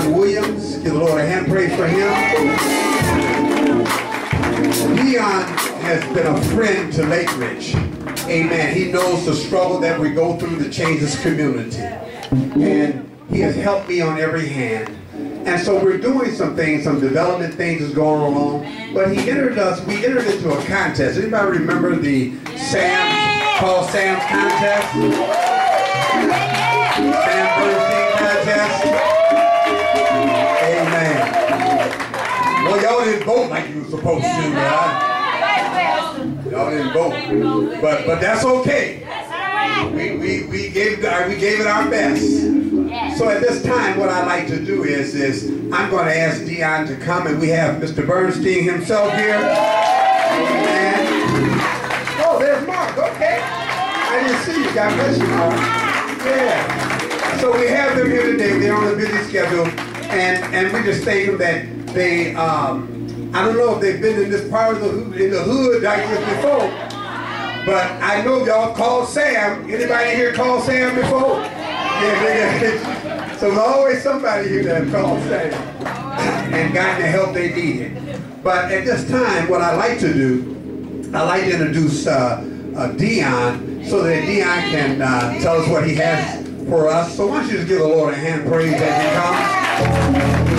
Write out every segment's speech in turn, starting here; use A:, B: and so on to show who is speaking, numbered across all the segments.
A: Dion Williams. Give the Lord a hand praise for him. Leon has been a friend to Lake Ridge. Amen. He knows the struggle that we go through to change this community. And he has helped me on every hand. And so we're doing some things, some development things is going along. But he entered us, we entered into a contest. Anybody remember the Sam, Call Sam's contest? Well, y'all didn't vote like you were supposed to, right? Y'all didn't vote. But but that's okay. We, we, we, gave, uh, we gave it our best. So at this time, what I like to do is, is I'm going to ask Dion to come, and we have Mr. Bernstein himself here. And, oh, there's Mark. Okay. I didn't see you. God bless you, Mark. Yeah. So we have them here today. They're on a busy schedule. And, and we just thank them that they, um, I don't know if they've been in this part of the, in the hood like this before, but I know y'all called Sam. Anybody here called Sam before? Yeah, so there's always somebody here that called Sam and gotten the help they needed. But at this time, what I like to do, I like to introduce uh, uh, Dion so that Dion can uh, tell us what he has for us. So why don't you just give the Lord a hand praise as he comes.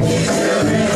A: Amen.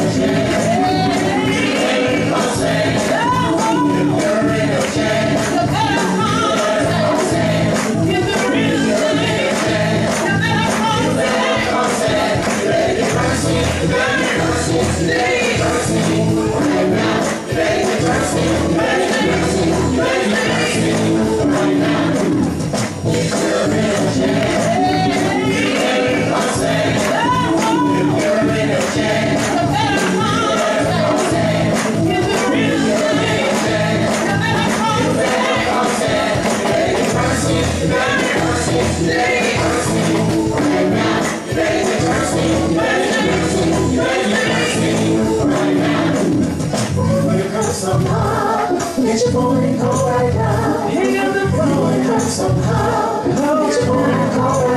A: It's pouring cold right now. It's pouring somehow.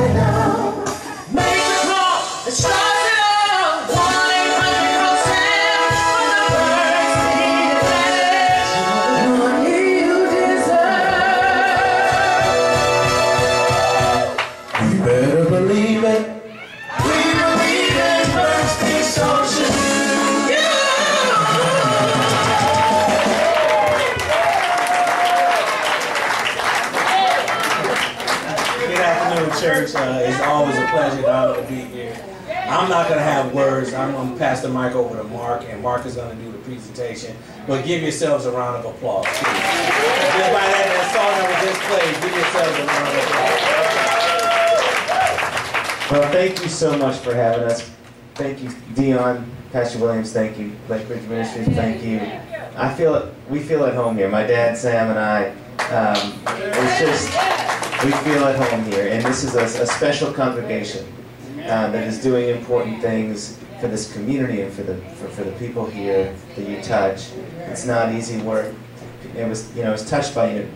B: But give yourselves a round of applause. Just by that, that song that was just played, give yourselves a round of applause.
C: Well, thank you so much for having us. Thank you, Dion, Pastor Williams, thank you, Lake Ridge Ministries, thank you. I feel we feel at home here. My dad, Sam, and I, um, it's just, we feel at home here. And this is a, a special congregation uh, that is doing important things for this community and for the for, for the people here that you touch. It's not easy work. It was you know it's touched by you. Know,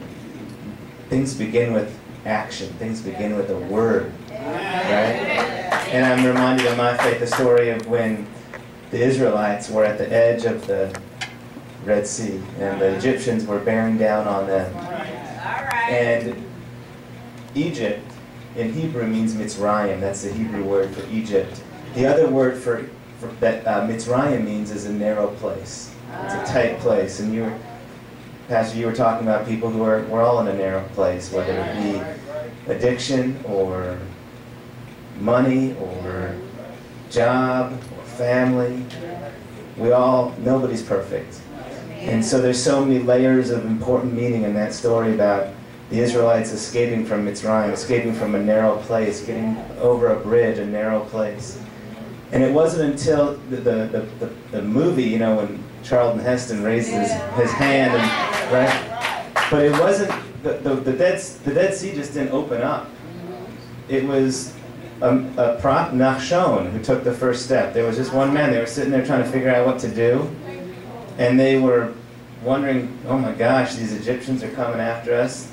C: things begin with action. Things begin with a word, right? And I'm reminded of my faith the story of when the Israelites were at the edge of the Red Sea and the Egyptians were bearing down on them. And Egypt in Hebrew means Mitzrayim. That's the Hebrew word for Egypt. The other word for, for that uh, Mitzrayim means is a narrow place. It's a tight place. And you were, Pastor, you were talking about people who are, we're all in a narrow place, whether it be addiction or money or job or family. We all, nobody's perfect. And so there's so many layers of important meaning in that story about the Israelites escaping from Mitzrayim, escaping from a narrow place, getting over a bridge, a narrow place. And it wasn't until the, the, the, the, movie, you know, when Charlton Heston raised his, his hand, and, right? But it wasn't, the, the, the, Dead, the Dead Sea just didn't open up. It was a, a prop, Nachshon, who took the first step. There was just one man. They were sitting there trying to figure out what to do. And they were wondering, oh my gosh, these Egyptians are coming after us.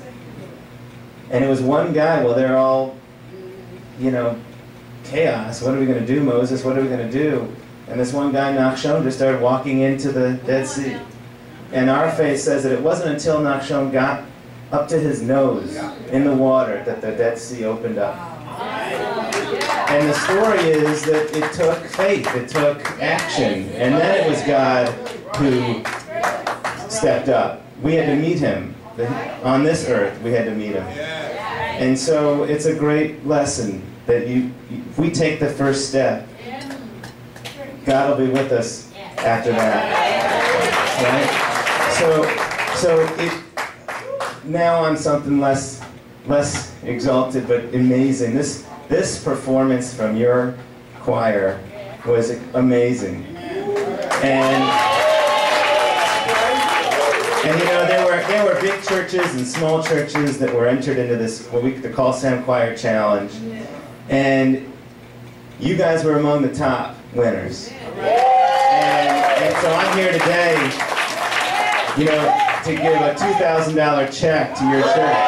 C: And it was one guy, well, they're all you know, chaos. What are we going to do, Moses? What are we going to do? And this one guy, Nachshon, just started walking into the Dead Sea. And our faith says that it wasn't until Nachshon got up to his nose in the water that the Dead Sea opened up. And the story is that it took faith, it took action, and then it was God who stepped up. We had to meet him. On this earth, we had to meet him. And so it's a great lesson that you, if we take the first step, God will be with us after that. Right? So, so it, now on something less, less exalted but amazing. This, this performance from your choir was amazing. And, and you know, there were, there were big churches and small churches that were entered into this, what we the Call Sam Choir Challenge. And you guys were among the top winners. And, and so I'm here today, you know, to give a $2,000 check to your church.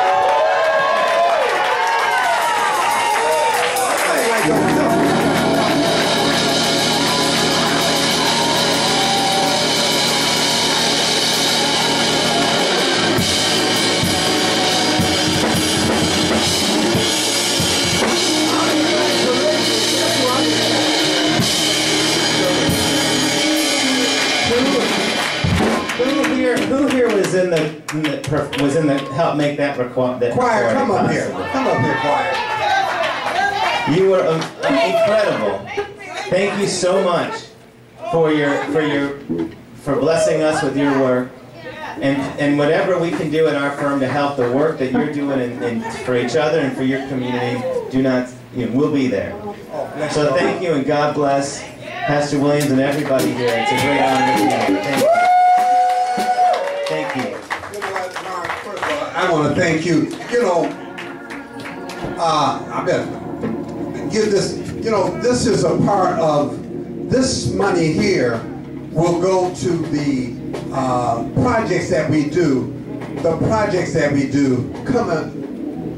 C: Was in the, in the was in the help make that require that
A: Choir, come up here. Come up here, choir.
C: You were um, incredible. Thank you so much for your for your for blessing us with your work. And, and whatever we can do in our firm to help the work that you're doing and, and for each other and for your community, do not, you know, we'll be there. So thank you and God bless Pastor Williams and everybody here. It's a great honor to be here.
A: I want to thank you. You know, uh, I better give this, you know, this is a part of, this money here will go to the uh, projects that we do, the projects that we do. Come on,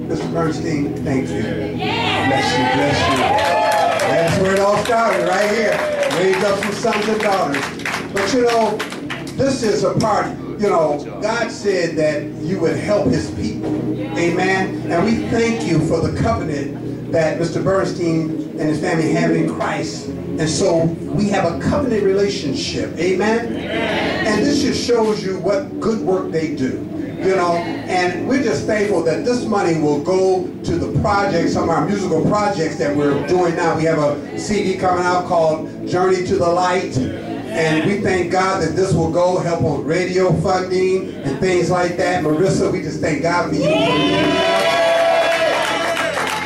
A: Mr. Bernstein, thank you. Bless you, bless you. That's where it all started, right here. Raised up some sons and daughters. But you know, this is a part, you know, God said that you would help his people. Amen. And we thank you for the covenant that Mr. Bernstein and his family have in Christ. And so we have a covenant relationship. Amen. And this just shows you what good work they do. You know, and we're just thankful that this money will go to the projects, some of our musical projects that we're doing now. We have a CD coming out called Journey to the Light. And we thank God that this will go help on radio funding and things like that. Marisa, we just thank God for you. for leading us.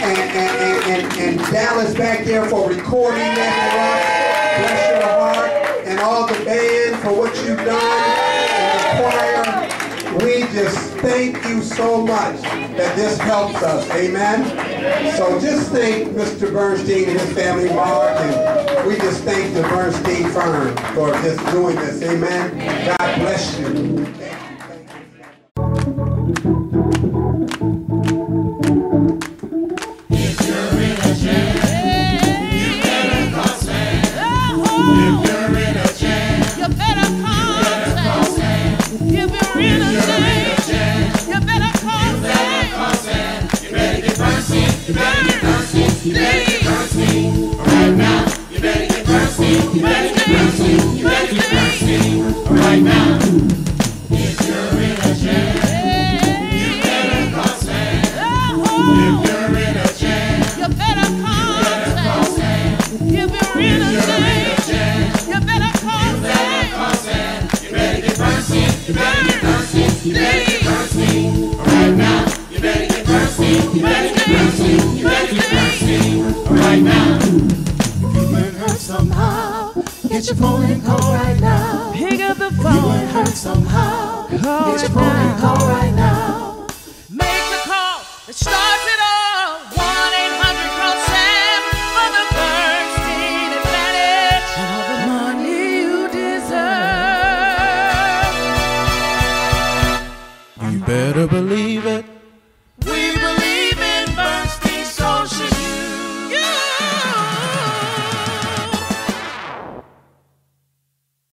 A: And, and, and, and, and Dallas back there for recording that for us. Bless your heart. And all the band for what you've done. And the choir. We just thank you so much that this helps us. Amen. So just thank Mr. Bernstein and his family, Mark, and we just thank the Bernstein firm for just doing this. Amen. God bless you.
D: You your phone and call right now.
E: Pick up the phone.
D: hurt somehow.